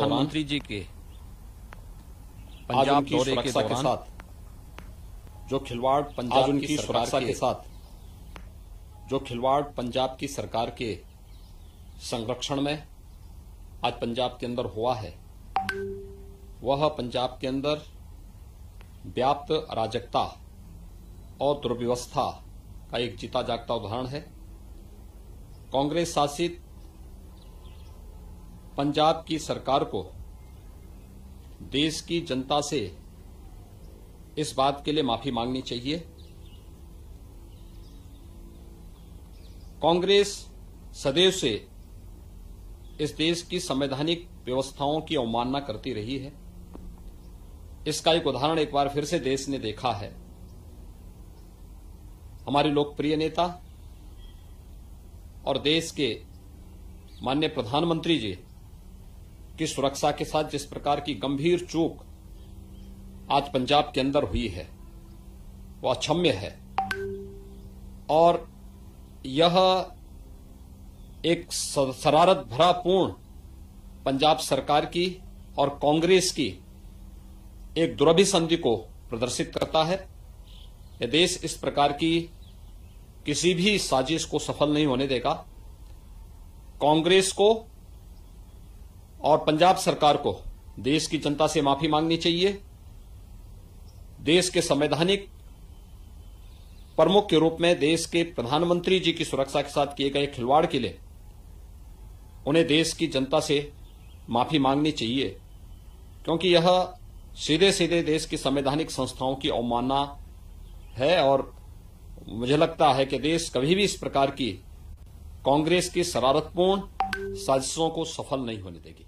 प्रधानमंत्री जी के पंजाब दौरे के के साथ जो खिलवाड़ पंजाब की सुरक्षा के- के साथ जो खिलवाड़ पंजाब की सरकार के संरक्षण में आज पंजाब के अंदर हुआ है वह पंजाब के अंदर व्याप्त अराजकता और दुर्व्यवस्था का एक जीता जागता उदाहरण है। कांग्रेस शासित पंजाब की सरकार को देश की जनता से इस बात के लिए माफ़ी मांगनी चाहिए। कांग्रेस सदैव से इस देश की संवैधानिक व्यवस्थाओं की अवमानना करती रही है। इसका एक उदाहरण एक बार फिर से देश ने देखा है। हमारे लोकप्रिय नेता और देश के माननीय प्रधानमंत्री जी की सुरक्षा के साथ जिस प्रकार की गंभीर चूक आज पंजाब के अंदर हुई है, वो अक्षम्य है। और यह एक शरारत भरा पूर्ण पंजाब सरकार की और कांग्रेस की एक दुरभिसंधि को प्रदर्शित करता है। यह देश इस प्रकार की किसी भी साजिश को सफल नहीं होने देगा। कांग्रेस को और पंजाब सरकार को देश की जनता से माफ़ी मांगनी चाहिए। देश के संवैधानिक प्रमुख के रूप में देश के प्रधानमंत्री जी की सुरक्षा के साथ किए गए खिलवाड़ के लिए उन्हें देश की जनता से माफ़ी मांगनी चाहिए, क्योंकि यह सीधे सीधे देश की संवैधानिक संस्थाओं की अवमानना है और मुझे लगता है कि देश कभी भी इस प्रकार की कांग्रेस की शरारतपूर्ण साजिशों को सफल नहीं होने देगी।